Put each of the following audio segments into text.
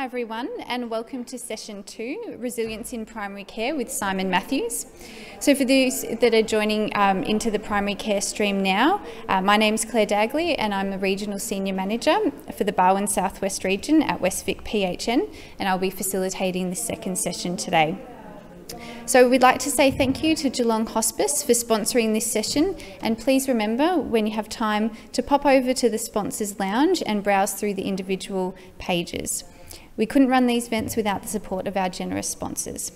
Hi everyone and welcome to session two, Resilience in Primary Care with Simon Matthews. So for those that are joining um, into the primary care stream now, uh, my name is Claire Dagley and I'm the Regional Senior Manager for the Barwon Southwest region at Westvic PHN and I'll be facilitating the second session today. So we'd like to say thank you to Geelong Hospice for sponsoring this session and please remember when you have time to pop over to the sponsors lounge and browse through the individual pages. We couldn't run these events without the support of our generous sponsors.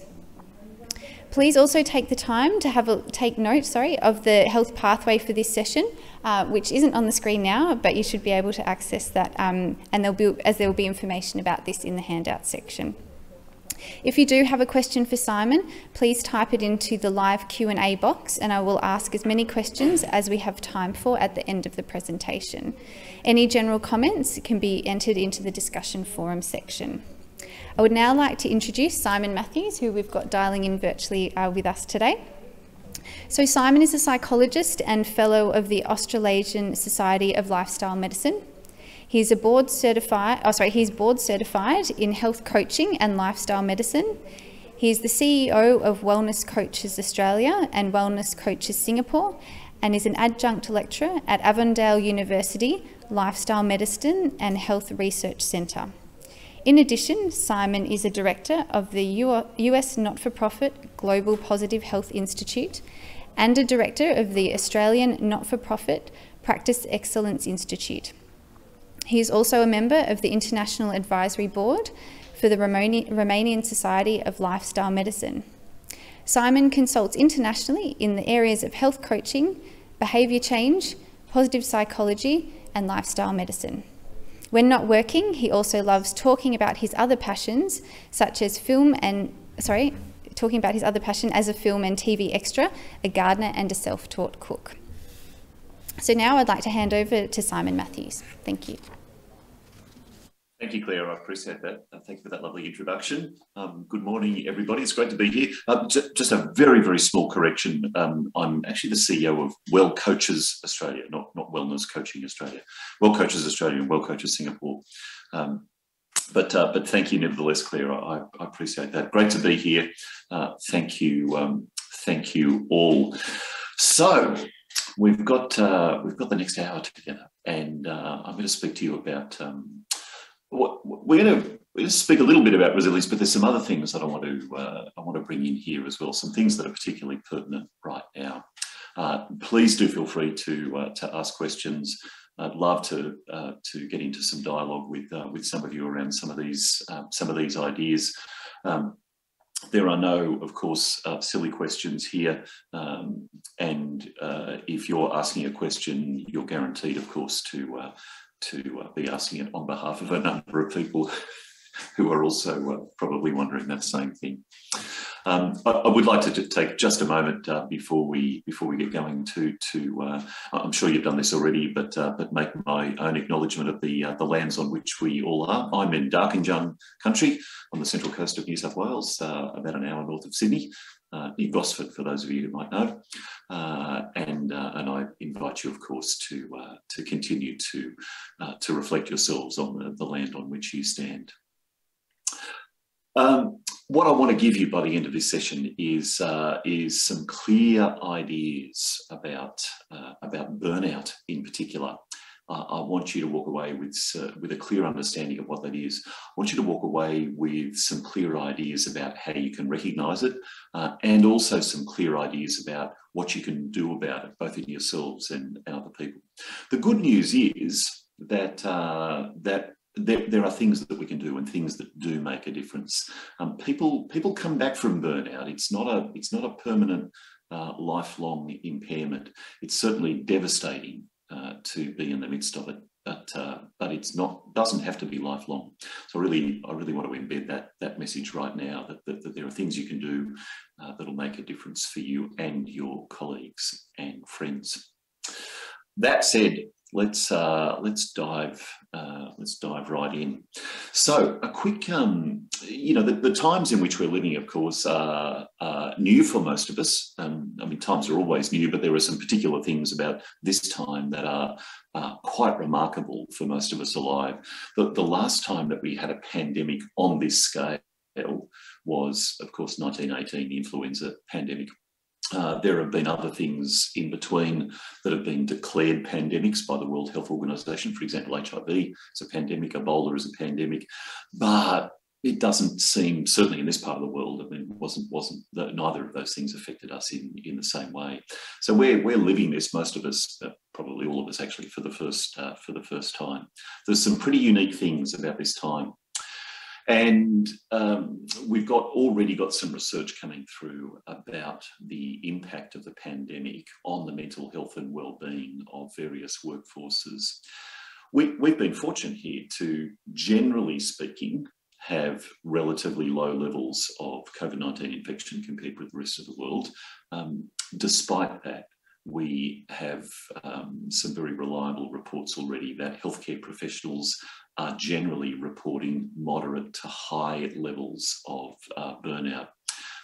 Please also take the time to have a take note, sorry, of the health pathway for this session, uh, which isn't on the screen now, but you should be able to access that, um, and there'll be as there will be information about this in the handout section. If you do have a question for Simon, please type it into the live Q&A box and I will ask as many questions as we have time for at the end of the presentation. Any general comments can be entered into the discussion forum section. I would now like to introduce Simon Matthews, who we've got dialing in virtually uh, with us today. So Simon is a psychologist and fellow of the Australasian Society of Lifestyle Medicine. He's a board certified, oh sorry, he's board certified in health coaching and lifestyle medicine. He's the CEO of Wellness Coaches Australia and Wellness Coaches Singapore and is an adjunct lecturer at Avondale University Lifestyle Medicine and Health Research Centre. In addition, Simon is a director of the US not for profit Global Positive Health Institute and a director of the Australian not for profit Practice Excellence Institute. He is also a member of the International Advisory Board for the Romanian Society of Lifestyle Medicine. Simon consults internationally in the areas of health coaching, behaviour change, positive psychology, and lifestyle medicine. When not working, he also loves talking about his other passions, such as film and, sorry, talking about his other passion as a film and TV extra, a gardener, and a self taught cook. So now I'd like to hand over to Simon Matthews. Thank you. Thank you, Claire. I appreciate that. Uh, thank you for that lovely introduction. Um, good morning, everybody. It's great to be here. Uh, just a very, very small correction. Um, I'm actually the CEO of Well Coaches Australia, not, not Wellness Coaching Australia. Well Coaches Australia and Well Coaches Singapore. Um, but uh, but thank you nevertheless, Claire. I, I, appreciate that. Great to be here. Uh, thank you, um, thank you all. So we've got uh, we've got the next hour together, and uh, I'm going to speak to you about um, we're going to speak a little bit about resilience, but there's some other things that I want to uh, I want to bring in here as well. Some things that are particularly pertinent right now. Uh, please do feel free to uh, to ask questions. I'd love to uh, to get into some dialogue with uh, with some of you around some of these uh, some of these ideas. Um, there are no, of course, silly questions here, um, and if you're asking a question, you're guaranteed, of course, to to uh, be asking it on behalf of a number of people who are also uh, probably wondering that same thing. Um, I, I, would like to take just a moment uh, before we before we get going to to uh, I'm sure you've done this already, but uh, but make my own acknowledgement of the uh, the lands on which we all are. I'm in Darkinjung country on the central coast of New South Wales, uh, about an hour north of Sydney uh, Gosford, for those of you who might know. Uh, and, uh, and I invite you, of course, to, uh, to continue to, uh, to reflect yourselves on the, the land on which you stand. Um, what I want to give you by the end of this session is, uh, is some clear ideas about, about burnout in particular uh, I want you to walk away with, uh, with a clear understanding of what that is. I want you to walk away with some clear ideas about how you can recognise it uh, and also some clear ideas about what you can do about it, both in yourselves and, and other people. The good news is that, uh, that there, there, are things that we can do and things that do make a difference. Um, people, people come back from burnout. It's not a, it's not a permanent uh, lifelong impairment. It's certainly devastating uh, to be in the midst of it. But uh, but it's not doesn't have to be lifelong. So really, I really want to embed that that message right now that, that, that there are things you can do uh, that'll make a difference for you and your colleagues and friends. That said, let's uh, let's dive uh, let's dive right in. So a quick, um, you know, the, the, times in which we're living, of course, are, new for most of us. Um, I mean, times are always new, but there are some particular things about this time that are uh, quite remarkable for most of us alive. The, the last time that we had a pandemic on this scale was, of course, 1918, the influenza pandemic. Uh, there have been other things in between that have been declared pandemics by the World Health Organization. For example, HIV is a pandemic, Ebola is a pandemic, but it doesn't seem, certainly in this part of the world, I mean, wasn't wasn't neither of those things affected us in in the same way. So we're we're living this, most of us, uh, probably all of us, actually, for the first uh, for the first time. There's some pretty unique things about this time. And um, we've got already got some research coming through about the impact of the pandemic on the mental health and well-being of various workforces. We, we've been fortunate here to, generally speaking, have relatively low levels of COVID 19 infection compared with the rest of the world. Um, despite that, we have um, some very reliable reports already that healthcare professionals are generally reporting moderate to high levels of uh, burnout.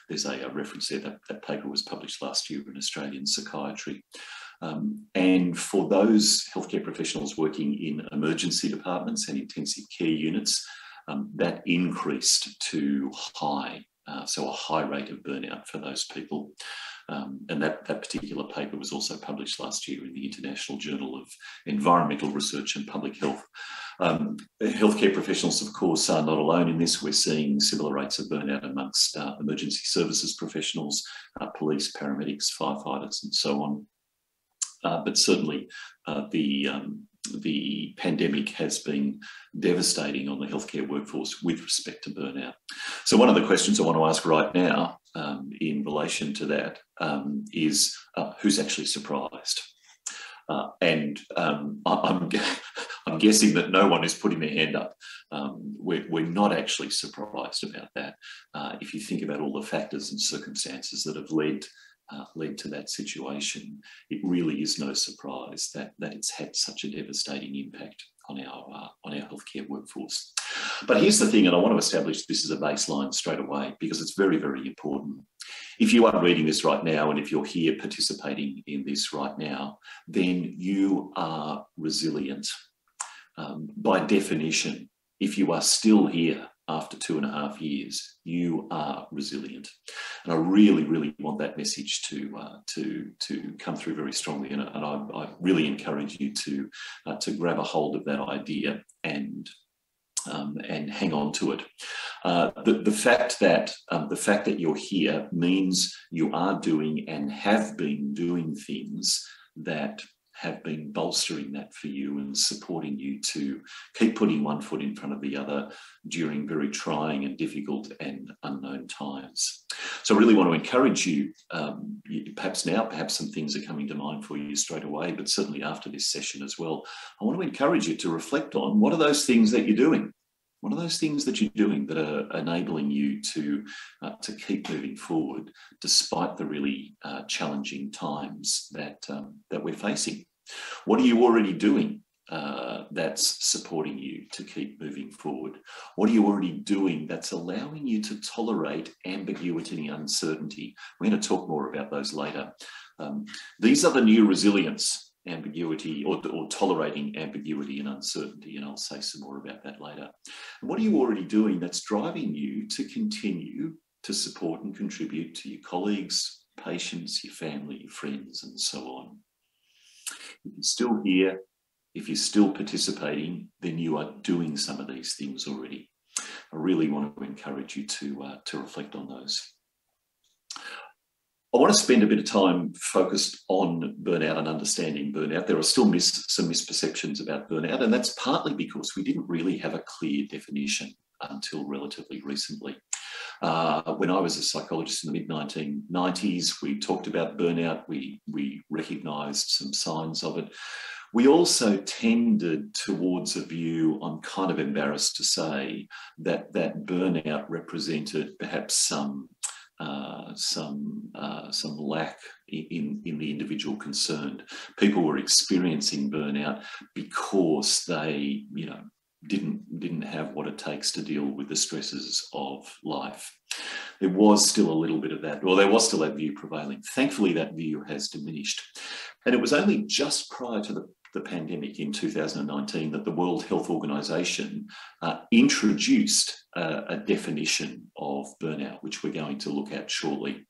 There's a, a reference there that that paper was published last year in Australian Psychiatry. Um, and for those healthcare professionals working in emergency departments and intensive care units, um, that increased to high, uh, so a high rate of burnout for those people. Um, and that, that particular paper was also published last year in the International Journal of Environmental Research and Public Health. Um, healthcare professionals, of course, are not alone in this. We're seeing similar rates of burnout amongst uh, emergency services professionals, uh, police, paramedics, firefighters, and so on. Uh, but certainly, uh, the um, the pandemic has been devastating on the healthcare workforce with respect to burnout. So, one of the questions I want to ask right now um, in relation to that um, is uh, who's actually surprised? Uh, and um, I'm, I'm guessing that no one is putting their hand up. Um, we're, we're, not actually surprised about that. Uh, if you think about all the factors and circumstances that have led uh, led to that situation, it really is no surprise that, that it's had such a devastating impact on our, uh, on our healthcare workforce. But here's the thing, and I want to establish this as a baseline straight away because it's very, very important. If you are reading this right now, and if you're here participating in this right now, then you are resilient. Um, by definition, if you are still here after two and a half years, you are resilient. And I really, really want that message to uh, to to come through very strongly. And, and I, I, really encourage you to uh, to grab a hold of that idea and um, and hang on to it. Uh, the, the fact that um, the fact that you're here means you are doing and have been doing things that have been bolstering that for you and supporting you to keep putting one foot in front of the other during very trying and difficult and unknown times. So, I really want to encourage you, um, perhaps now, perhaps some things are coming to mind for you straight away, but certainly after this session as well. I want to encourage you to reflect on what are those things that you're doing? What are those things that you're doing that are enabling you to, uh, to keep moving forward despite the really uh, challenging times that, um, that we're facing? What are you already doing uh, that's supporting you to keep moving forward? What are you already doing that's allowing you to tolerate ambiguity and uncertainty? We're going to talk more about those later. Um, these are the new resilience ambiguity or, or, tolerating ambiguity and uncertainty, and I'll say some more about that later. And what are you already doing that's driving you to continue to support and contribute to your colleagues, patients, your family, your friends, and so on? If you're still here, if you're still participating, then you are doing some of these things already. I really want to encourage you to, uh, to reflect on those. I want to spend a bit of time focused on burnout and understanding burnout. There are still mis- some misperceptions about burnout, and that's partly because we didn't really have a clear definition until relatively recently. Uh, when I was a psychologist in the mid 1990s, we talked about burnout, we, we recognised some signs of it. We also tended towards a view, I'm kind of embarrassed to say, that, that burnout represented perhaps some uh, some uh, some lack in in the individual concerned. People were experiencing burnout because they, you know, didn't didn't have what it takes to deal with the stresses of life. There was still a little bit of that, or there was still that view prevailing. Thankfully, that view has diminished, and it was only just prior to the the pandemic in 2019 that the World Health Organization uh, introduced uh, a definition of burnout, which we're going to look at shortly.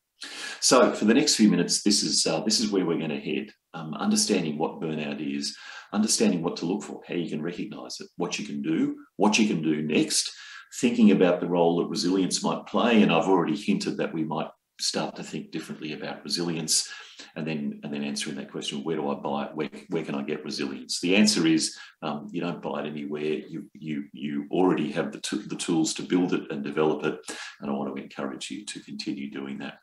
So for the next few minutes, this is, uh, this is where we're going to head, um, understanding what burnout is, understanding what to look for, how you can recognize it, what you can do, what you can do next, thinking about the role that resilience might play. And I've already hinted that we might start to think differently about resilience and then and then answering that question where do i buy it where, where can i get resilience? The answer is um, you don't buy it anywhere. You you you already have the, the tools to build it and develop it and i want to encourage you to continue doing that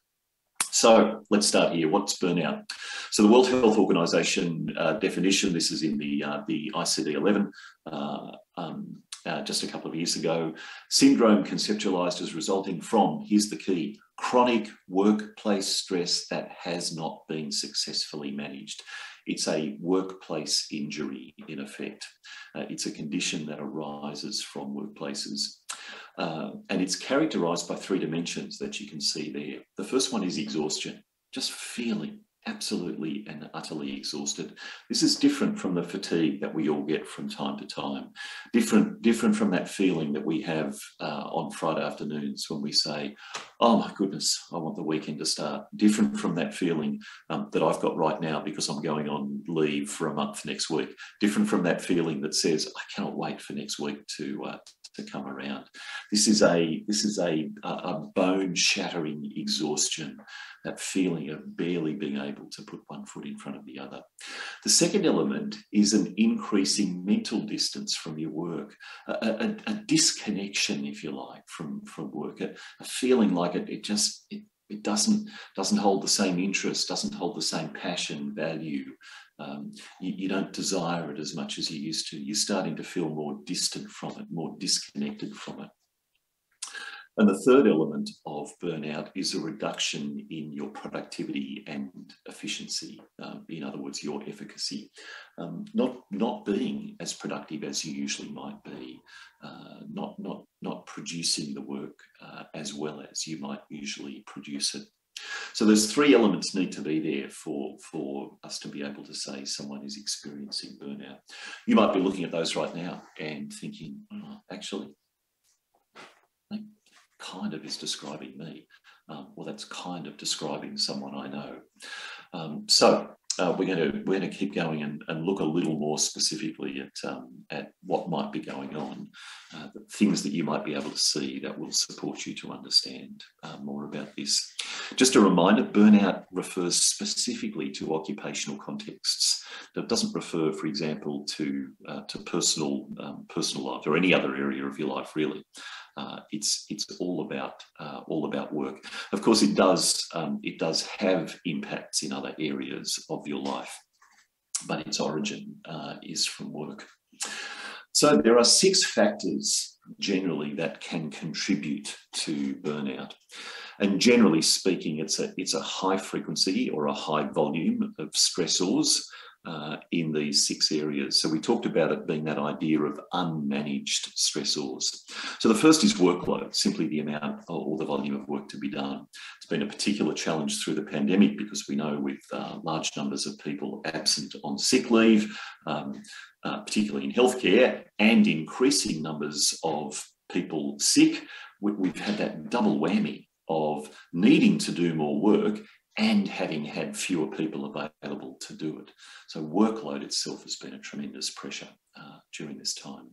so let's start here. What's burnout? So the World Health Organization uh, definition, this is in the, uh, the ICD-11, uh, um, uh, just a couple of years ago, syndrome conceptualized as resulting from, here's the key, chronic workplace stress that has not been successfully managed. It's a workplace injury, in effect. Uh, it's a condition that arises from workplaces. Uh, and it's characterized by three dimensions that you can see there. The first one is exhaustion, just feeling absolutely and utterly exhausted. This is different from the fatigue that we all get from time to time. Different, different from that feeling that we have uh, on Friday afternoons when we say, "Oh my goodness, I want the weekend to start." Different from that feeling um, that I've got right now because I'm going on leave for a month next week. Different from that feeling that says, "I cannot wait for next week to uh, to come around." This is a this is a, a bone shattering exhaustion that feeling of barely being able to put one foot in front of the other. The second element is an increasing mental distance from your work, a, a, a disconnection, if you like, from, from work, a, a feeling like it, it just, it, it doesn't, doesn't hold the same interest, doesn't hold the same passion, value, um, you, you, don't desire it as much as you used to. You're starting to feel more distant from it, more disconnected from it. And the third element of burnout is a reduction in your productivity and efficiency. Um, in other words, your efficacy. Um, not, not being as productive as you usually might be, uh, not, not, not producing the work uh, as well as you might usually produce it. So those three elements need to be there for, for us to be able to say someone is experiencing burnout. You might be looking at those right now and thinking, oh, actually, kind of is describing me. Um, well, that's kind of describing someone I know. Um, so uh, we're going to we're going to keep going and, and look a little more specifically at um, at what might be going on, uh, things that you might be able to see that will support you to understand uh, more about this. Just a reminder: burnout refers specifically to occupational contexts. That doesn't refer, for example, to uh, to personal um, personal life or any other area of your life, really. Uh, it's it's all about uh, all about work. Of course, it does um, it does have impacts in other areas of your life, but its origin uh, is from work. So there are six factors generally that can contribute to burnout. And generally speaking, it's a, it's a high frequency or a high volume of stressors uh, in these six areas. So we talked about it being that idea of unmanaged stressors. So the first is workload, simply the amount or the volume of work to be done. It's been a particular challenge through the pandemic because we know with uh, large numbers of people absent on sick leave, um, uh, particularly in healthcare, and increasing numbers of people sick, we, we've had that double whammy of needing to do more work and having had fewer people available to do it. So workload itself has been a tremendous pressure uh, during this time.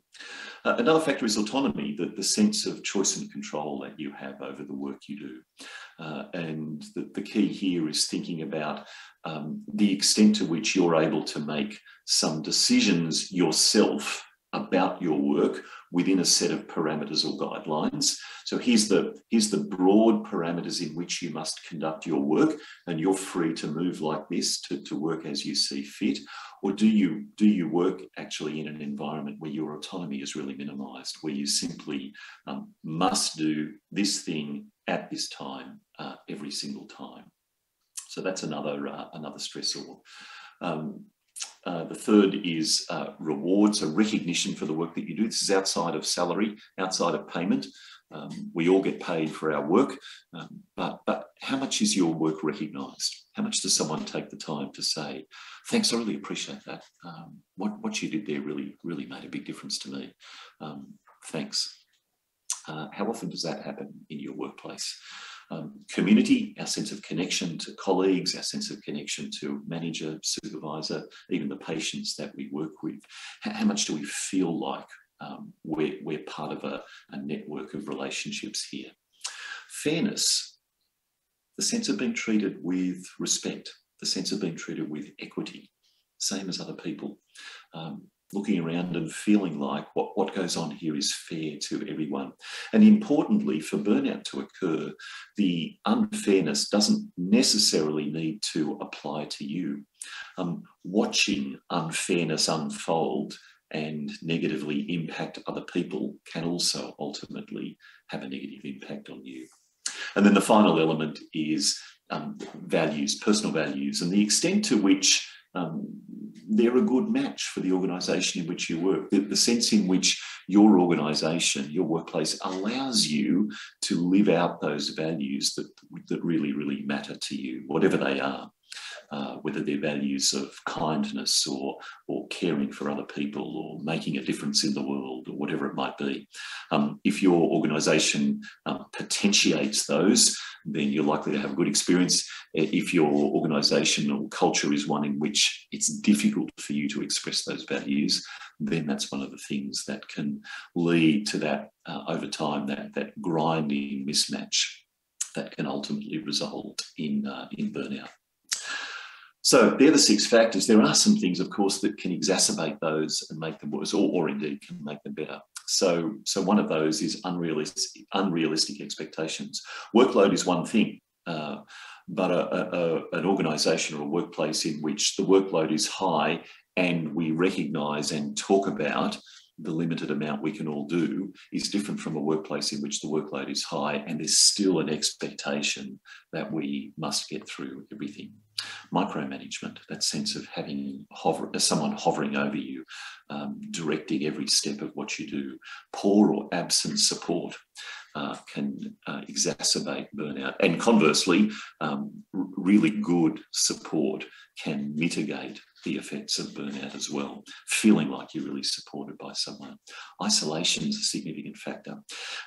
Uh, another factor is autonomy, the, the sense of choice and control that you have over the work you do. Uh, and the, the, key here is thinking about um, the extent to which you're able to make some decisions yourself about your work within a set of parameters or guidelines. So here's the, here's the broad parameters in which you must conduct your work and you're free to move like this to, to work as you see fit. Or do you, do you work actually in an environment where your autonomy is really minimized, where you simply um, must do this thing at this time uh, every single time. So that's another uh, another stressor. Um, uh, the third is uh, reward, so recognition for the work that you do. This is outside of salary, outside of payment. Um, we all get paid for our work, um, but, but how much is your work recognised? How much does someone take the time to say, thanks, I really appreciate that. Um, what, what you did there really, really made a big difference to me. Um, thanks. Uh, how often does that happen in your workplace? Um, community, our sense of connection to colleagues, our sense of connection to manager, supervisor, even the patients that we work with. How, much do we feel like um, we're, we're part of a, a network of relationships here? Fairness, the sense of being treated with respect, the sense of being treated with equity, same as other people. Um, looking around and feeling like what, what goes on here is fair to everyone. And importantly, for burnout to occur, the unfairness doesn't necessarily need to apply to you. Um, watching unfairness unfold and negatively impact other people can also ultimately have a negative impact on you. And then the final element is um, values, personal values, and the extent to which um, they're a good match for the organisation in which you work. The, the, sense in which your organisation, your workplace, allows you to live out those values that, that really, really matter to you, whatever they are. Uh, whether they're values of kindness or, or caring for other people or making a difference in the world or whatever it might be. Um, if your organisation um, potentiates those, then you're likely to have a good experience. If your organisation or culture is one in which it's difficult for you to express those values, then that's one of the things that can lead to that uh, over time, that, that grinding mismatch that can ultimately result in, uh, in burnout. So they're the six factors. There are some things, of course, that can exacerbate those and make them worse, or, or indeed can make them better. So, so one of those is unrealistic, unrealistic expectations. Workload is one thing, uh, but a, a, an organisation or a workplace in which the workload is high and we recognise and talk about the limited amount we can all do is different from a workplace in which the workload is high and there's still an expectation that we must get through everything. Micromanagement, that sense of having hover, someone hovering over you, um, directing every step of what you do. Poor or absent support uh, can uh, exacerbate burnout. And conversely, um, really good support can mitigate the effects of burnout as well, feeling like you're really supported by someone. Isolation is a significant factor,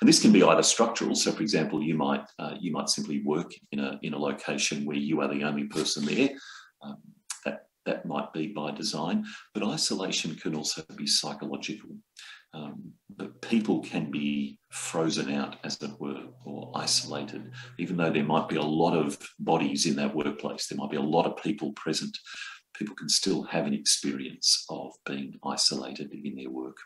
and this can be either structural. So, for example, you might uh, you might simply work in a in a location where you are the only person there. Um, that that might be by design, but isolation can also be psychological. Um, but people can be frozen out, as it were, or isolated, even though there might be a lot of bodies in that workplace. There might be a lot of people present people can still have an experience of being isolated in their work.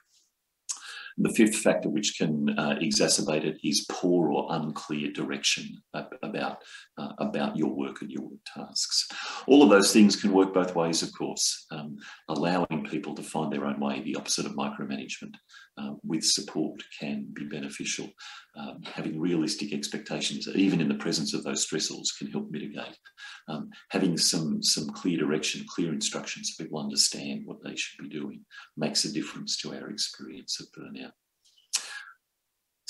The fifth factor which can uh, exacerbate it is poor or unclear direction about, uh, about your work and your work tasks. All of those things can work both ways, of course, um, allowing people to find their own way, the opposite of micromanagement, uh, with support can be beneficial. Um, having realistic expectations, even in the presence of those stressors, can help mitigate. Um, having some, some clear direction, clear instructions so people understand what they should be doing makes a difference to our experience of burnout.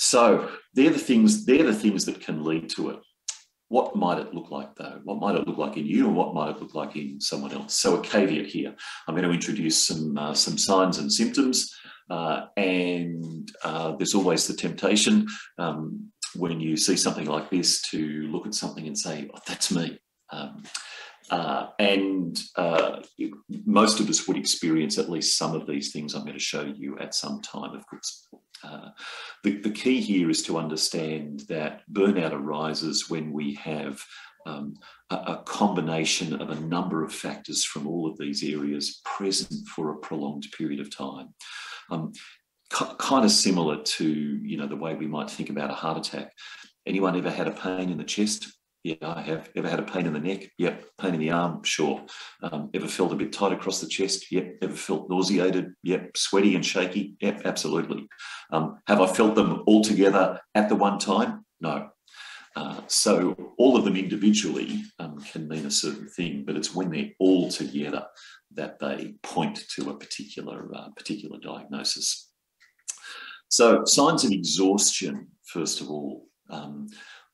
So they're the things, they're the things that can lead to it. What might it look like though? What might it look like in you and what might it look like in someone else? So a caveat here. I'm going to introduce some, uh, some signs and symptoms uh, and uh, there's always the temptation um, when you see something like this to look at something and say, oh, that's me. Um, uh, and uh, most of us would experience at least some of these things I'm going to show you at some time, of course. Uh, the, the, key here is to understand that burnout arises when we have um, a, a, combination of a number of factors from all of these areas present for a prolonged period of time. Um, kind of similar to you know the way we might think about a heart attack. Anyone ever had a pain in the chest? Yeah, I have. Ever had a pain in the neck? Yep. Pain in the arm? Sure. Um, ever felt a bit tight across the chest? Yep. Ever felt nauseated? Yep. Sweaty and shaky? Yep. Absolutely. Um, have I felt them all together at the one time? No. Uh, so all of them individually um, can mean a certain thing, but it's when they're all together that they point to a particular, uh, particular diagnosis. So signs of exhaustion, first of all, um,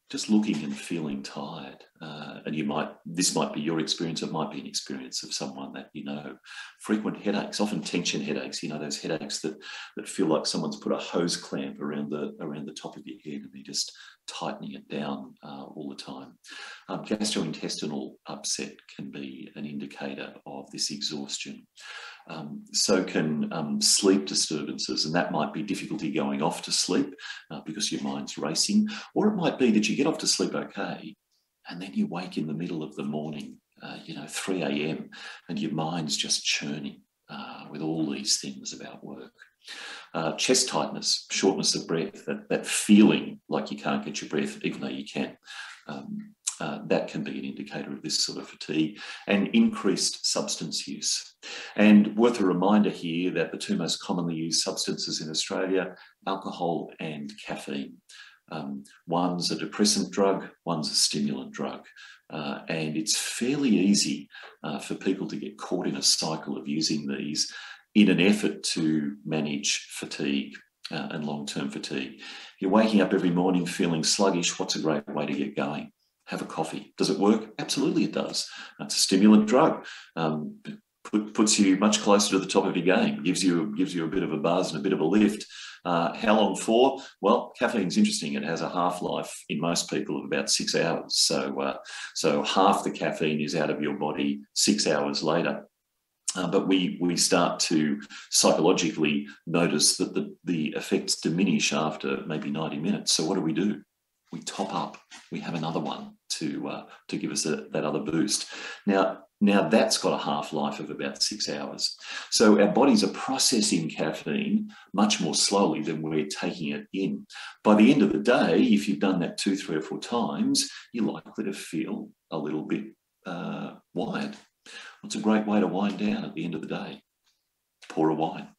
just looking and feeling tired. Uh, and you might, this might be your experience, it might be an experience of someone that you know. Frequent headaches, often tension headaches, you know, those headaches that, that feel like someone's put a hose clamp around the, around the top of your head and they're just tightening it down uh, all the time. Um, gastrointestinal upset can be an indicator of this exhaustion. Um, so can um, sleep disturbances, and that might be difficulty going off to sleep uh, because your mind's racing, or it might be that you get off to sleep okay, and then you wake in the middle of the morning, uh, you know, 3 a.m., and your mind's just churning uh, with all these things about work. Uh, chest tightness, shortness of breath, that, that feeling like you can't get your breath, even though you can. Um, uh, that can be an indicator of this sort of fatigue and increased substance use. And worth a reminder here that the two most commonly used substances in Australia, alcohol and caffeine. Um, one's a depressant drug, one's a stimulant drug. Uh, and it's fairly easy uh, for people to get caught in a cycle of using these in an effort to manage fatigue uh, and long term fatigue. You're waking up every morning feeling sluggish. What's a great way to get going? have a coffee. Does it work? Absolutely, it does. It's a stimulant drug. Um, put, puts you much closer to the top of your game. Gives you gives you a bit of a buzz and a bit of a lift. Uh, how long for? Well, caffeine's interesting. It has a half life in most people of about six hours. So uh, so half the caffeine is out of your body six hours later. Uh, but we we start to psychologically notice that the, the effects diminish after maybe 90 minutes. So what do we do? We top up. We have another one to uh, to give us a, that other boost. Now, now that's got a half life of about six hours. So our bodies are processing caffeine much more slowly than we're taking it in. By the end of the day, if you've done that two, three, or four times, you're likely to feel a little bit uh, wired. It's a great way to wind down at the end of the day. Pour a wine.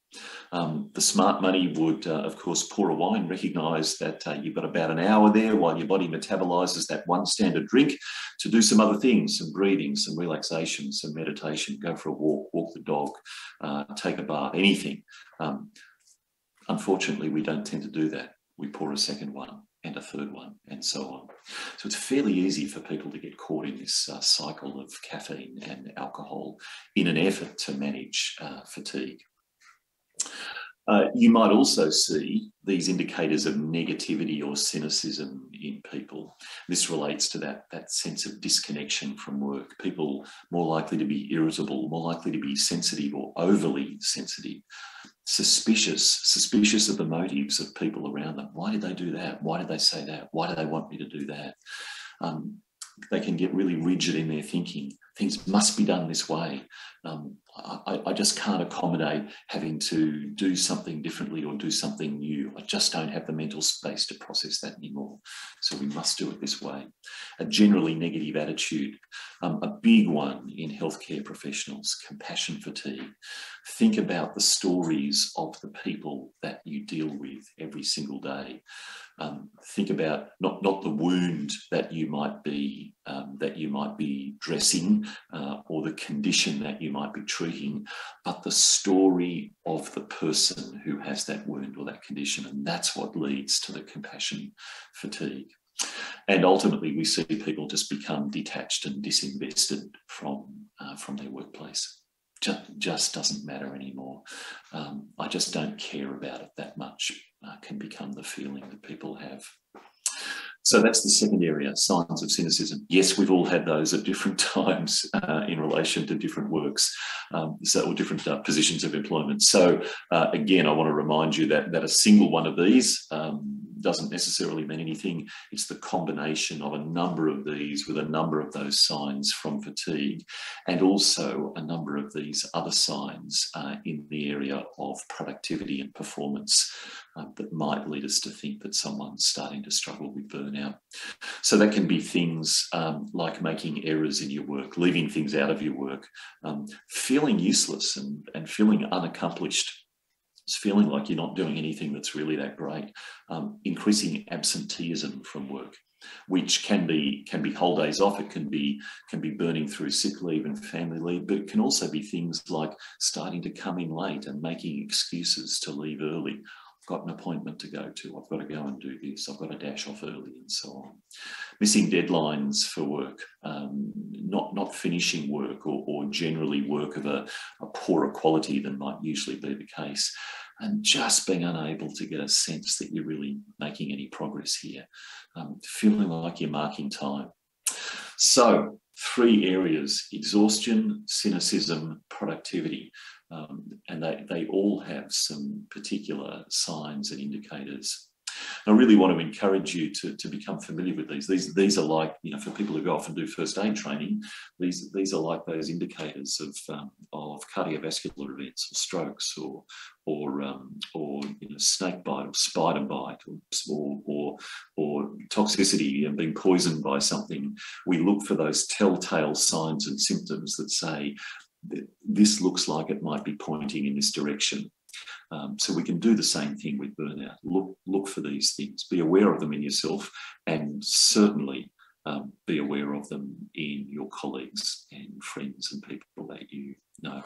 Um, the smart money would, uh, of course, pour a wine, recognise that uh, you've got about an hour there while your body metabolises that one standard drink to do some other things, some breathing, some relaxation, some meditation, go for a walk, walk the dog, uh, take a bath, anything. Um, unfortunately, we don't tend to do that. We pour a second one and a third one, and so on. So it's fairly easy for people to get caught in this uh, cycle of caffeine and alcohol in an effort to manage uh, fatigue. Uh, you might also see these indicators of negativity or cynicism in people. This relates to that, that sense of disconnection from work. People more likely to be irritable, more likely to be sensitive or overly sensitive, suspicious, suspicious of the motives of people around them. Why did they do that? Why did they say that? Why do they want me to do that? Um, they can get really rigid in their thinking. Things must be done this way. Um, I, I, just can't accommodate having to do something differently or do something new. I just don't have the mental space to process that anymore. So we must do it this way. A generally negative attitude, um, a big one in healthcare professionals, compassion fatigue. Think about the stories of the people that you deal with every single day. Um, think about not not the wound that you might be um, that you might be dressing uh, or the condition that you might be treating, but the story of the person who has that wound or that condition, and that's what leads to the compassion fatigue. And ultimately, we see people just become detached and disinvested from uh, from their workplace just, just doesn't matter anymore. Um, I just don't care about it that much, uh, can become the feeling that people have. So that's the second area, signs of cynicism. Yes, we've all had those at different times uh, in relation to different works, um, so or different uh, positions of employment. So uh, again, I want to remind you that that a single one of these um, doesn't necessarily mean anything. It's the combination of a number of these with a number of those signs from fatigue, and also a number of these other signs uh, in the area of productivity and performance uh, that might lead us to think that someone's starting to struggle with burnout. So that can be things um, like making errors in your work, leaving things out of your work, um, feeling useless and, and feeling unaccomplished it's feeling like you're not doing anything that's really that great, um, increasing absenteeism from work. which can be can be whole days off. It can be can be burning through sick leave and family leave, but it can also be things like starting to come in late and making excuses to leave early. Got an appointment to go to. I've got to go and do this. I've got to dash off early, and so on. Missing deadlines for work, um, not not finishing work, or, or generally work of a, a poorer quality than might usually be the case and just being unable to get a sense that you're really making any progress here, um, feeling like you're marking time. So, three areas exhaustion, cynicism, productivity. Um, and they, they all have some particular signs and indicators. I really want to encourage you to, to become familiar with these. These these are like, you know, for people who go off and do first aid training, these these are like those indicators of um, of cardiovascular events or strokes or or um, or you know, snake bite or spider bite or, or or toxicity and being poisoned by something. We look for those telltale signs and symptoms that say this looks like it might be pointing in this direction. Um, so we can do the same thing with burnout. Look, look for these things, be aware of them in yourself, and certainly um, be aware of them in your colleagues and friends and people that you know.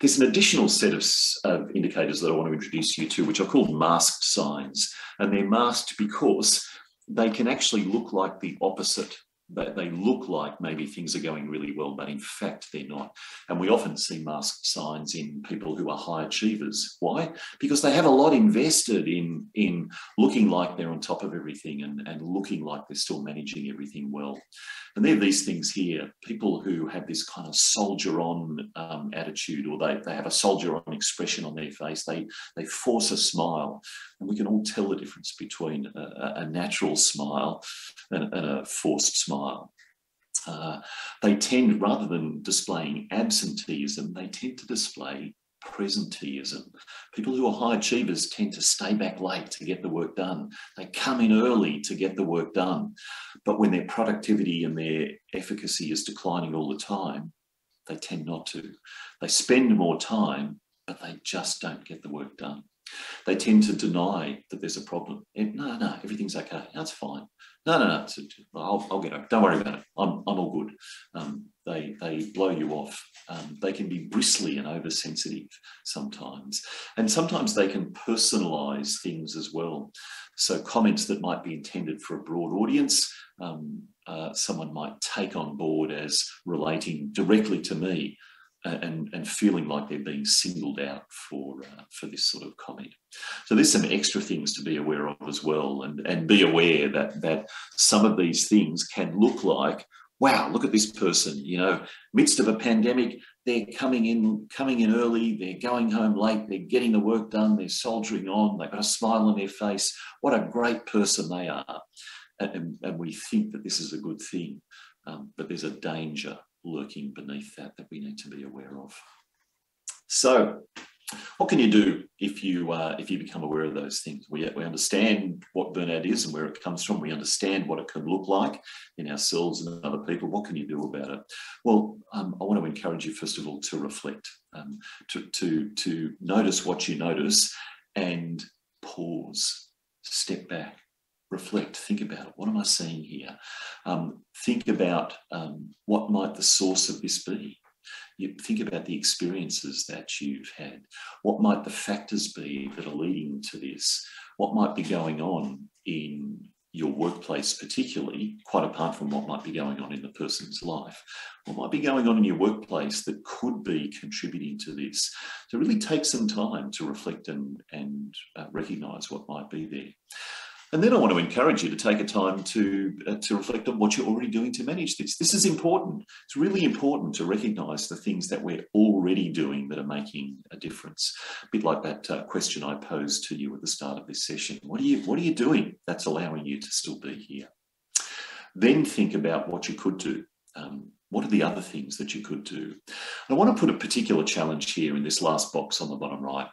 There's an additional set of, of indicators that I want to introduce you to, which are called masked signs, and they're masked because they can actually look like the opposite they, they look like maybe things are going really well, but in fact they're not. And we often see masked signs in people who are high achievers. Why? Because they have a lot invested in, in looking like they're on top of everything and, and looking like they're still managing everything well. And they're these things here, people who have this kind of soldier on um, attitude or they, they have a soldier on expression on their face. They, they force a smile. And we can all tell the difference between a, a natural smile and, and a forced smile smile. Uh, they tend, rather than displaying absenteeism, they tend to display presenteeism. People who are high achievers tend to stay back late to get the work done. They come in early to get the work done. But when their productivity and their efficacy is declining all the time, they tend not to. They spend more time, but they just don't get the work done. They tend to deny that there's a problem. No, no, everything's okay. That's fine. No, no, no. I'll, I'll get up. Don't worry about it. I'm, I'm all good. Um, they, they blow you off. Um, they can be bristly and oversensitive sometimes. And sometimes they can personalize things as well. So comments that might be intended for a broad audience, um, uh, someone might take on board as relating directly to me and, and feeling like they're being singled out for, uh, for this sort of comment. So there's some extra things to be aware of as well, and, and be aware that, that some of these things can look like, wow, look at this person, you know, midst of a pandemic, they're coming in, coming in early, they're going home late, they're getting the work done, they're soldiering on, they've got a smile on their face. What a great person they are. And, and we think that this is a good thing, um, but there's a danger lurking beneath that that we need to be aware of. So, what can you do if you uh, if you become aware of those things? We, we understand what burnout is and where it comes from. We understand what it can look like in ourselves and other people. What can you do about it? Well, um, I want to encourage you first of all to reflect, um, to to to notice what you notice, and pause, step back, reflect, think about it. What am I seeing here? Um, think about um, what might the source of this be. You think about the experiences that you've had. What might the factors be that are leading to this? What might be going on in your workplace, particularly, quite apart from what might be going on in the person's life? What might be going on in your workplace that could be contributing to this? So, really take some time to reflect and, and uh, recognize what might be there. And then I want to encourage you to take a time to, uh, to reflect on what you're already doing to manage this. This is important. It's really important to recognise the things that we're already doing that are making a difference. A bit like that uh, question I posed to you at the start of this session. What are you, what are you doing that's allowing you to still be here? Then think about what you could do. Um, what are the other things that you could do? I want to put a particular challenge here in this last box on the bottom right,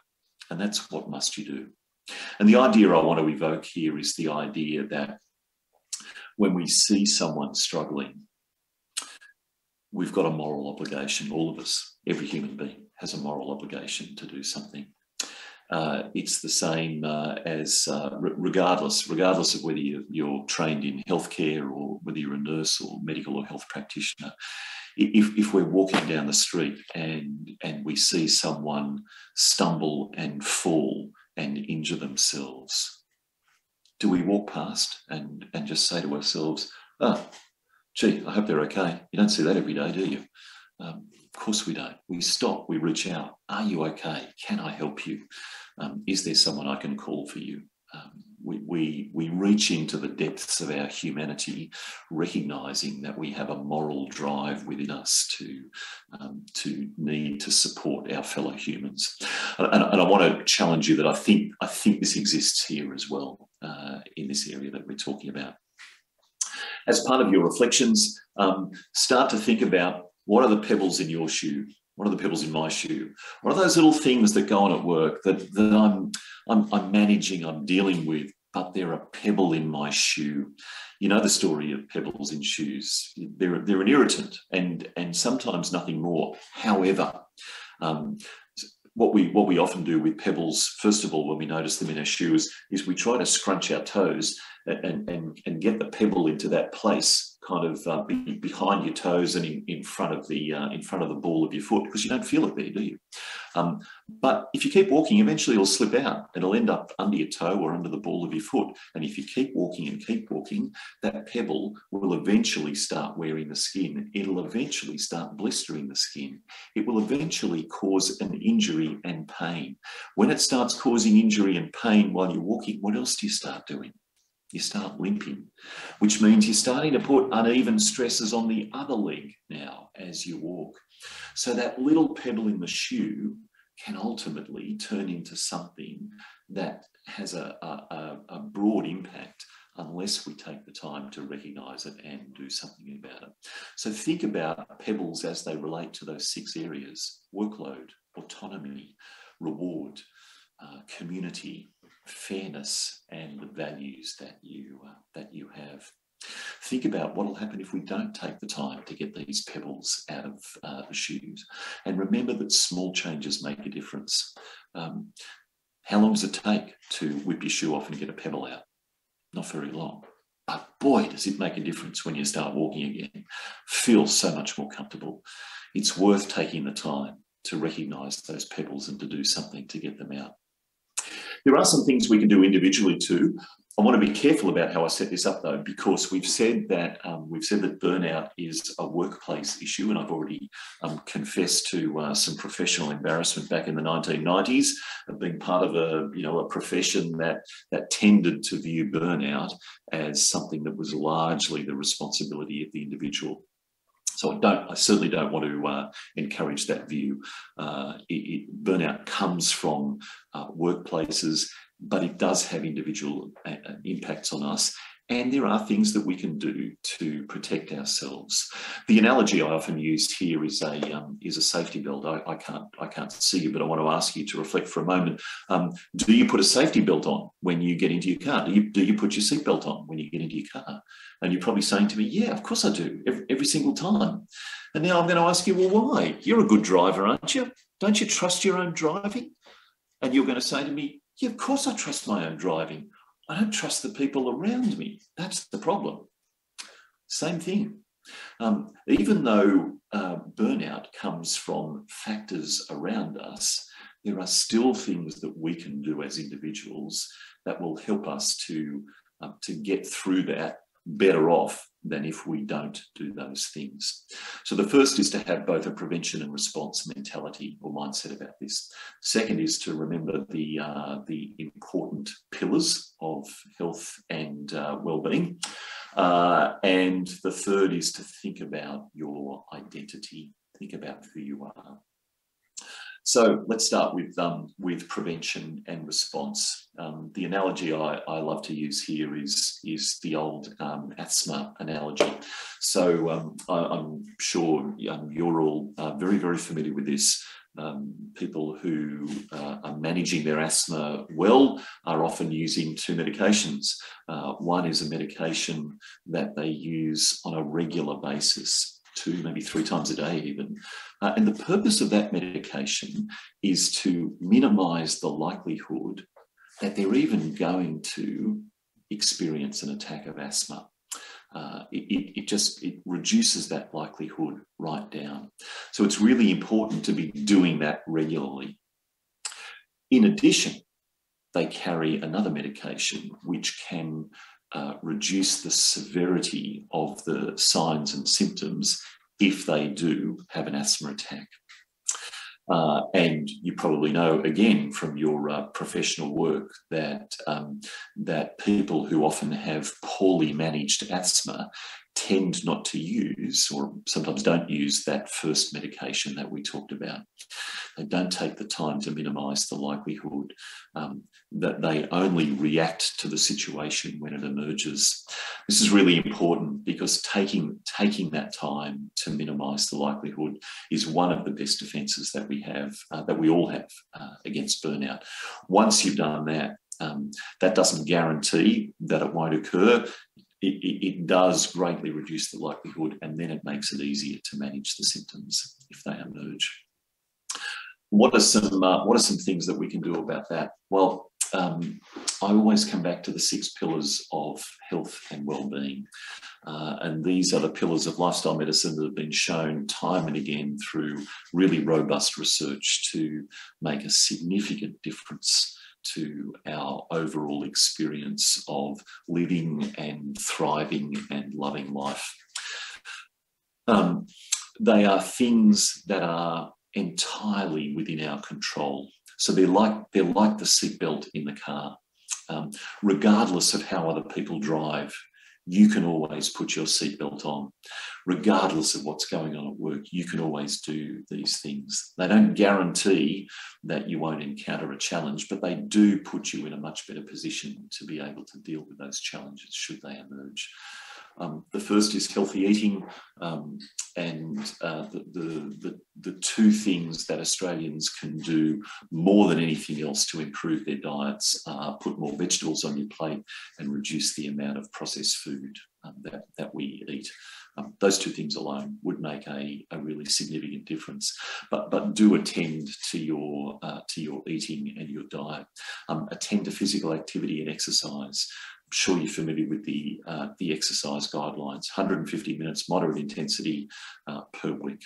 and that's what must you do? And the idea I want to evoke here is the idea that when we see someone struggling, we've got a moral obligation, all of us, every human being has a moral obligation to do something. uh, it's the same uh, as uh, regardless, regardless of whether you, are trained in healthcare or whether you're a nurse or medical or health practitioner. If, if we're walking down the street and, and we see someone stumble and fall and injure themselves, do we walk past and, and just say to ourselves, oh, gee, I hope they're okay. You don't see that every day, do you? Um, of course we don't. We stop, we reach out. Are you okay? Can I help you? Um, is there someone I can call for you? Um, we, we, we reach into the depths of our humanity, recognizing that we have a moral drive within us to, um, to need to support our fellow humans. And, and, I want to challenge you that I think, I think this exists here as well uh, in this area that we're talking about. As part of your reflections, um, start to think about what are the pebbles in your shoe? What are the pebbles in my shoe? What are those little things that go on at work that, that I'm, I'm, I'm managing, I'm dealing with, but they're a pebble in my shoe? You know the story of pebbles in shoes. They're, they're an irritant and, and sometimes nothing more. However, um, what we what we often do with pebbles, first of all, when we notice them in our shoes, is we try to scrunch our toes and, and, and get the pebble into that place kind of uh, be behind your toes and in, in front of the uh, in front of the ball of your foot because you don't feel it there, do you? Um, but if you keep walking, eventually it'll slip out and it'll end up under your toe or under the ball of your foot. And if you keep walking and keep walking, that pebble will eventually start wearing the skin. It'll eventually start blistering the skin. It will eventually cause an injury and pain. When it starts causing injury and pain while you're walking, what else do you start doing? You start limping, which means you're starting to put uneven stresses on the other leg now as you walk. So that little pebble in the shoe can ultimately turn into something that has a, a, a broad impact unless we take the time to recognize it and do something about it. So think about pebbles as they relate to those six areas workload, autonomy, reward, uh, community, fairness and the values that you uh, that you have. Think about what will happen if we don't take the time to get these pebbles out of uh, the shoes. And remember that small changes make a difference. Um, how long does it take to whip your shoe off and get a pebble out? Not very long. But boy, does it make a difference when you start walking again. Feel so much more comfortable. It's worth taking the time to recognize those pebbles and to do something to get them out. There are some things we can do individually too. I want to be careful about how I set this up though, because we've said that um, we've said that burnout is a workplace issue, and I've already um, confessed to uh, some professional embarrassment back in the 1990s of being part of a you know a profession that that tended to view burnout as something that was largely the responsibility of the individual. So I don't, I certainly don't want to uh, encourage that view. Uh, it, it, burnout comes from uh, workplaces, but it does have individual uh, uh, impacts on us. And there are things that we can do to protect ourselves. The analogy I often use here is a um, is a safety belt. I, I, can't I can't see you, but I want to ask you to reflect for a moment. Um, do you put a safety belt on when you get into your car? Do you do you put your seatbelt on when you get into your car? And you're probably saying to me, "Yeah, of course I do, every, every single time." And now I'm going to ask you, "Well, why? You're a good driver, aren't you? Don't you trust your own driving?" And you're going to say to me, "Yeah, of course I trust my own driving." I don't trust the people around me. That's the problem. Same thing. Um, even though uh, burnout comes from factors around us, there are still things that we can do as individuals that will help us to, uh, to get through that better off than if we don't do those things. So the first is to have both a prevention and response mentality or mindset about this. Second is to remember the, uh, the important pillars of health and uh, well-being. Uh, and the third is to think about your identity, think about who you are. So let's start with, um, with prevention and response. Um, the analogy I, I, love to use here is, is the old um, asthma analogy. So um, I, am sure um, you're all uh, very, very familiar with this. Um, people who uh, are managing their asthma well are often using two medications. Uh, one is a medication that they use on a regular basis two, maybe three times a day, even. Uh, and the purpose of that medication is to minimize the likelihood that they're even going to experience an attack of asthma. Uh, it, it, just it reduces that likelihood right down. So it's really important to be doing that regularly. In addition, they carry another medication which can uh, reduce the severity of the signs and symptoms if they do have an asthma attack. Uh, and you probably know again from your uh, professional work that um, that people who often have poorly managed asthma tend not to use or sometimes don't use that first medication that we talked about. They don't take the time to minimize the likelihood um, that they only react to the situation when it emerges. This is really important because taking, taking that time to minimize the likelihood is one of the best defenses that we have, uh, that we all have uh, against burnout. Once you've done that, um, that doesn't guarantee that it won't occur it, it, it, does greatly reduce the likelihood and then it makes it easier to manage the symptoms if they emerge. What are some, uh, what are some things that we can do about that? Well, um, I always come back to the six pillars of health and well-being. Uh, and these are the pillars of lifestyle medicine that have been shown time and again through really robust research to make a significant difference to our overall experience of living and thriving and loving life. Um, they are things that are entirely within our control. So they're like they're like the seatbelt in the car. Um, regardless of how other people drive, you can always put your seatbelt on. Regardless of what's going on at work, you can always do these things. They don't guarantee that you won't encounter a challenge, but they do put you in a much better position to be able to deal with those challenges should they emerge. Um, the first is healthy eating, um, and uh, the, the, the, the, two things that Australians can do more than anything else to improve their diets are put more vegetables on your plate and reduce the amount of processed food um, that, that we eat. Um, those two things alone would make a, a really significant difference. But but do attend to your uh, to your eating and your diet. Um, attend to physical activity and exercise sure you're familiar with the, uh, the exercise guidelines 150 minutes, moderate intensity uh, per week.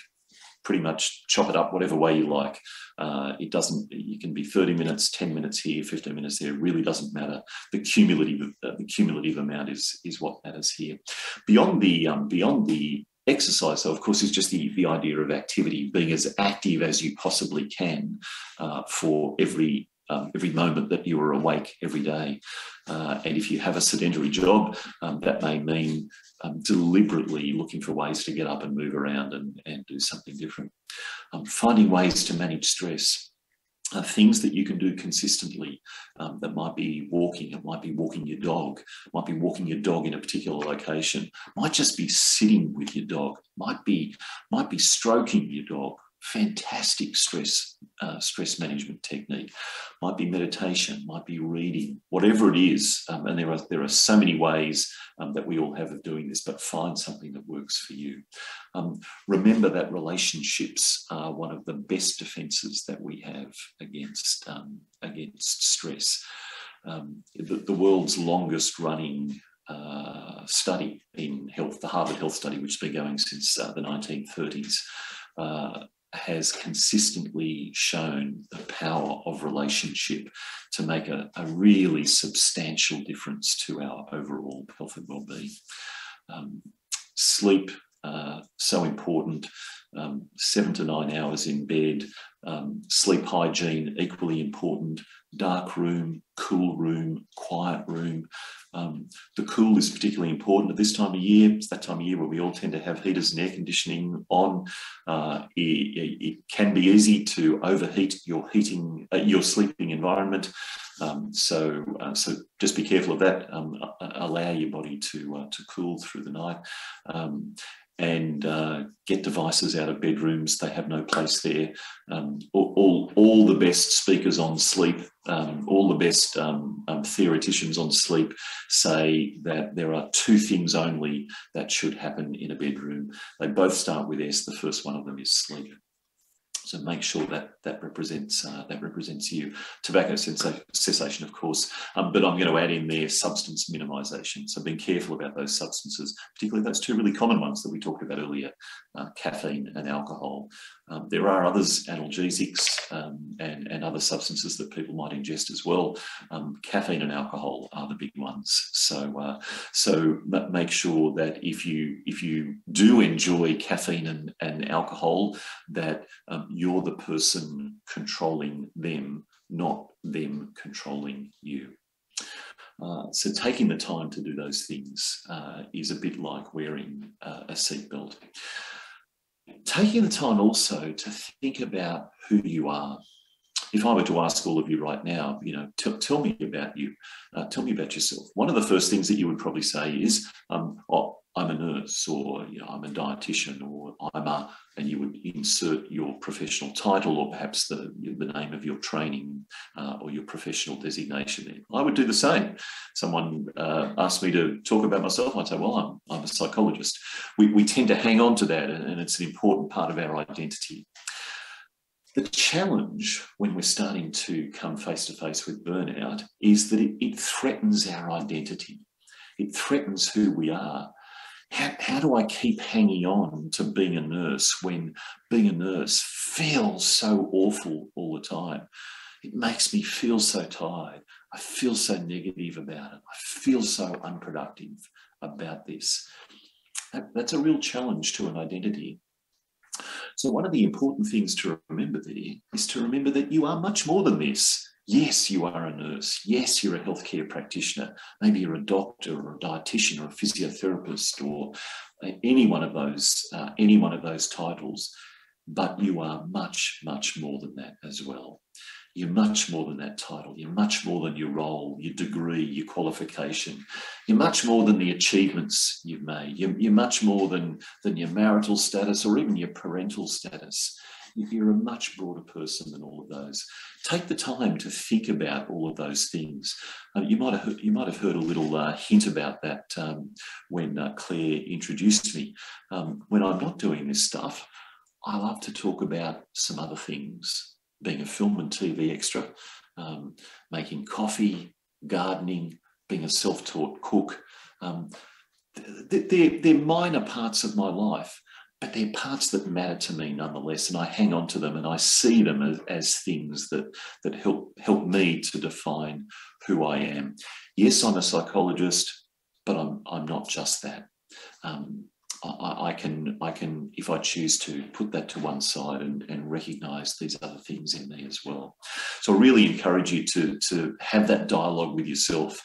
Pretty much chop it up whatever way you like. Uh, it doesn't, you can be 30 minutes, 10 minutes here, 15 minutes there, it really doesn't matter. The cumulative, uh, the cumulative amount is, is what matters here. Beyond the, um, beyond the exercise, so of course, is just the, the idea of activity, being as active as you possibly can uh, for every um, every moment that you are awake every day. Uh, and if you have a sedentary job, um, that may mean um, deliberately looking for ways to get up and move around and, and do something different. Um, finding ways to manage stress. Uh, things that you can do consistently um, that might be walking, it might be walking your dog, might be walking your dog in a particular location, might just be sitting with your dog, might be, might be stroking your dog, fantastic stress uh, stress management technique. Might be meditation, might be reading, whatever it is. Um, and there are there are so many ways um, that we all have of doing this. But find something that works for you. Um, remember that relationships are one of the best defences that we have against um, against stress. Um, the, the world's longest running uh, study in health, the Harvard Health Study, which has been going since uh, the 1930s, uh, has consistently shown the power of relationship to make a, a really substantial difference to our overall health and well-being. Um, sleep, uh, so important. Um, seven to nine hours in bed. Um, sleep hygiene, equally important. Dark room, cool room, quiet room. Um, the cool is particularly important at this time of year. It's that time of year where we all tend to have heaters and air conditioning on. Uh, it, it, can be easy to overheat your heating, uh, your sleeping environment. Um, so, uh, so just be careful of that. Um, allow your body to uh, to cool through the night. And uh, get devices out of bedrooms. They have no place there. Um, all, all, all, the best speakers on sleep, um, all the best um, um, theoreticians on sleep say that there are two things only that should happen in a bedroom. They both start with S. The first one of them is sleep. So make sure that that represents uh, that represents you. Tobacco cessation, of course, um, but I'm going to add in there substance minimisation. So being careful about those substances, particularly those two really common ones that we talked about earlier, uh, caffeine and alcohol. Um, there are others, analgesics um, and, and other substances that people might ingest as well. Um, caffeine and alcohol are the big ones. So, uh, so make sure that if you if you do enjoy caffeine and, and alcohol, that um, you're the person controlling them, not them controlling you. Uh, so taking the time to do those things uh, is a bit like wearing uh, a seatbelt taking the time also to think about who you are. If I were to ask all of you right now, you know, tell me about you, uh, tell me about yourself. One of the first things that you would probably say is, um, oh, I'm a nurse, or you know, I'm a dietitian, or I'm a, and you would insert your professional title, or perhaps the the name of your training uh, or your professional designation. There, I would do the same. Someone uh, asked me to talk about myself, I'd say, well, I'm I'm a psychologist. We we tend to hang on to that, and it's an important part of our identity. The challenge when we're starting to come face to face with burnout is that it, it threatens our identity. It threatens who we are how, how do I keep hanging on to being a nurse when being a nurse feels so awful all the time? It makes me feel so tired. I feel so negative about it. I feel so unproductive about this. That, that's a real challenge to an identity. So, one of the important things to remember there is to remember that you are much more than this. Yes, you are a nurse. Yes, you're a healthcare practitioner. Maybe you're a doctor or a dietitian or a physiotherapist or any one of those, uh, any one of those titles. But you are much, much more than that as well. You're much more than that title. You're much more than your role, your degree, your qualification. You're much more than the achievements you've made. You're, you're much more than, than your marital status or even your parental status. You're a much broader person than all of those. Take the time to think about all of those things. Uh, you might have heard, you might have heard a little uh, hint about that um, when uh, Claire introduced me. Um, when I'm not doing this stuff, I love to talk about some other things. Being a film and TV extra, um, making coffee, gardening, being a self-taught cook. Um, they're, they're minor parts of my life but they're parts that matter to me nonetheless, and I hang on to them and I see them as, as things that that help help me to define who I am. Yes, I'm a psychologist, but I'm I'm not just that. Um, I, I, can I can if I choose to put that to one side and, and recognize these other things in me as well. So I really encourage you to to have that dialogue with yourself.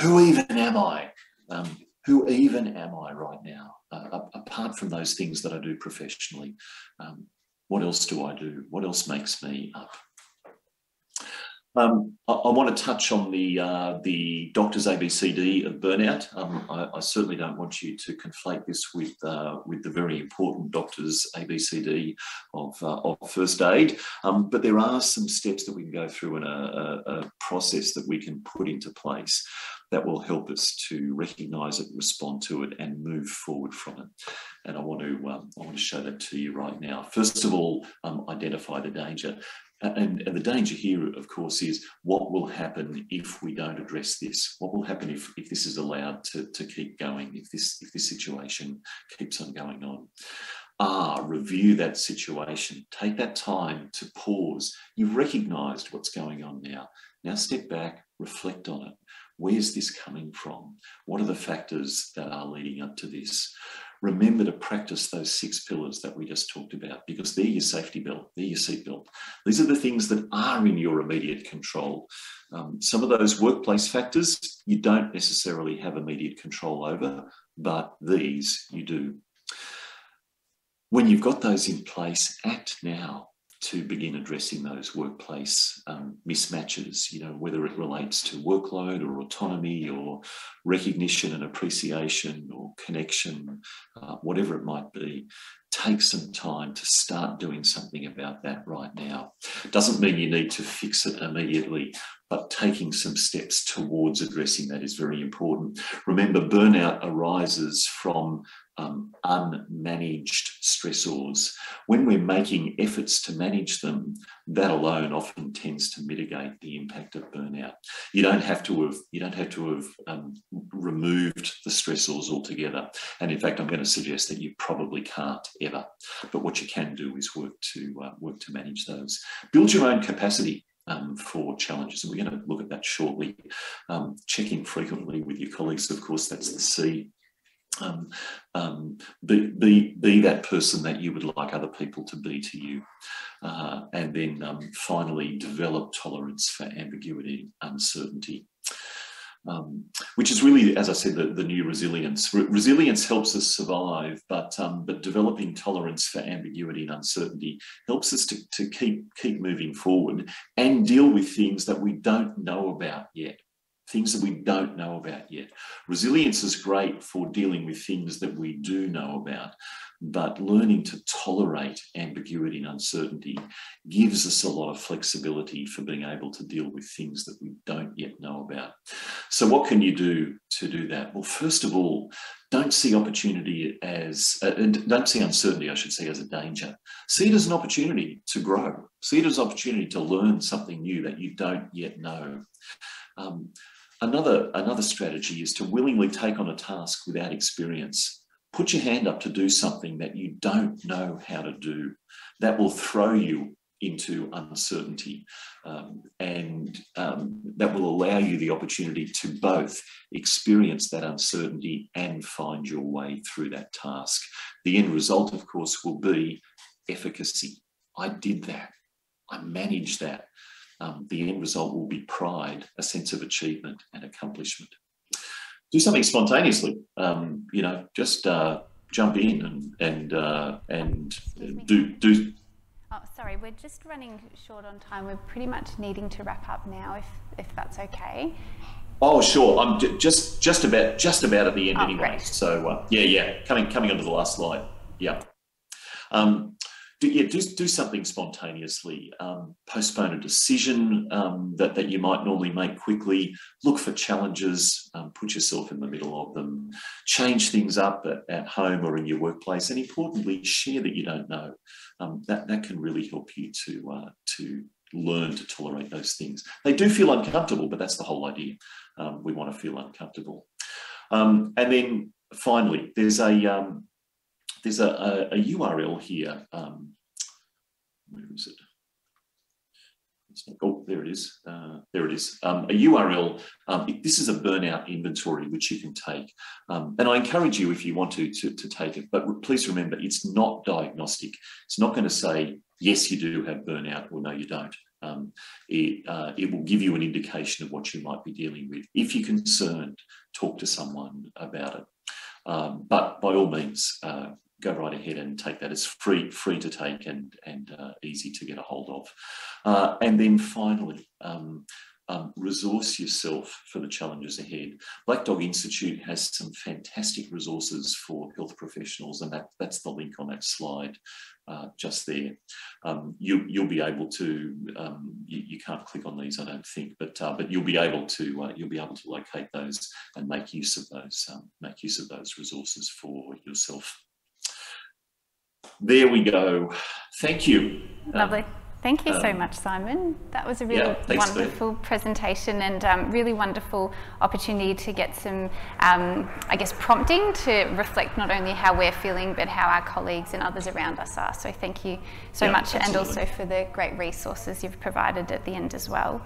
Who even am I? Um, who even am I right now? Uh, apart from those things that I do professionally, um, what else do I do? What else makes me up? Um, I, I, want to touch on the uh, the doctor's ABCD of burnout. Um, I, I, certainly don't want you to conflate this with uh, with the very important doctor's ABCD of, uh, of first aid. Um, but there are some steps that we can go through in a, a, a process that we can put into place that will help us to recognise it, respond to it, and move forward from it. And I want to um, I want to show that to you right now. First of all, um, identify the danger. And, and, the danger here, of course, is what will happen if we don't address this? What will happen if, if this is allowed to, to keep going, if this, if this situation keeps on going on? Ah, review that situation. Take that time to pause. You've recognised what's going on now. Now step back, reflect on it. Where's this coming from? What are the factors that are leading up to this? remember to practice those six pillars that we just talked about because they're your safety belt, they're your seatbelt. These are the things that are in your immediate control. Um, some of those workplace factors you don't necessarily have immediate control over, but these you do. When you've got those in place, act now to begin addressing those workplace um, mismatches, you know, whether it relates to workload or autonomy or recognition and appreciation or connection, uh, whatever it might be, take some time to start doing something about that right now. Doesn't mean you need to fix it immediately, but taking some steps towards addressing that is very important. Remember, burnout arises from um, unmanaged stressors. When we're making efforts to manage them, that alone often tends to mitigate the impact of burnout. You don't have to have you don't have to have um, removed the stressors altogether. And in fact, I'm going to suggest that you probably can't ever. But what you can do is work to uh, work to manage those. Build your own capacity um, for challenges. And we're going to look at that shortly. Um, checking frequently with your colleagues, of course, that's the C um, um, be, be, be that person that you would like other people to be to you. Uh, and then um, finally, develop tolerance for ambiguity, uncertainty. Um, which is really, as I said, the, the new resilience. Re resilience helps us survive, but um, but developing tolerance for ambiguity and uncertainty helps us to, to keep keep moving forward and deal with things that we don't know about yet things that we don't know about yet. Resilience is great for dealing with things that we do know about, but learning to tolerate ambiguity and uncertainty gives us a lot of flexibility for being able to deal with things that we don't yet know about. So, what can you do to do that? Well, first of all, don't see opportunity as, uh, don't see uncertainty, I should say, as a danger. See it as an opportunity to grow. See it as an opportunity to learn something new that you don't yet know. Um, Another, another strategy is to willingly take on a task without experience. Put your hand up to do something that you don't know how to do. That will throw you into uncertainty um, and um, that will allow you the opportunity to both experience that uncertainty and find your way through that task. The end result, of course, will be efficacy. I did that. I managed that um, the end result will be pride, a sense of achievement and accomplishment. Do something spontaneously, um, you know, just uh, jump in and and uh, and do do. Oh, sorry, we're just running short on time. We're pretty much needing to wrap up now, if if that's okay. Oh, sure. I'm just just about just about at the end oh, anyway. Great. So uh, yeah, yeah. Coming coming onto the last slide. Yeah. Um, do, yeah, do, do something spontaneously. Um, postpone a decision um, that, that you might normally make quickly. Look for challenges, um, put yourself in the middle of them. Change things up at, at home or in your workplace. And importantly, share that you don't know. Um, that, that can really help you to, uh, to learn to tolerate those things. They do feel uncomfortable, but that's the whole idea. Um, we want to feel uncomfortable. Um, and then finally, there's a there's a, a, a URL here. Um, where is it? Oh, there it is. Uh, there it is. Um, a URL. Um, this is a burnout inventory which you can take, um, and I encourage you if you want to, to to take it. But please remember, it's not diagnostic. It's not going to say yes, you do have burnout, or no, you don't. Um, it, uh, it will give you an indication of what you might be dealing with. If you're concerned, talk to someone about it. Um, but by all means, uh, go right ahead and take that. It's free, free to take and and uh, easy to get a hold of. Uh, and then finally, um, um, resource yourself for the challenges ahead. Black Dog Institute has some fantastic resources for health professionals, and that, that's the link on that slide uh, just there. Um, you, you'll be able to, um, you, you, can't click on these, I don't think, but uh, but you'll be able to uh, you'll be able to locate those and make use of those um, make use of those resources for yourself. There we go. Thank you. Lovely. Thank you so um, much, Simon. That was a really yeah, wonderful presentation and um, really wonderful opportunity to get some, um, I guess, prompting to reflect not only how we're feeling, but how our colleagues and others around us are. So thank you so yeah, much, absolutely. and also for the great resources you've provided at the end as well.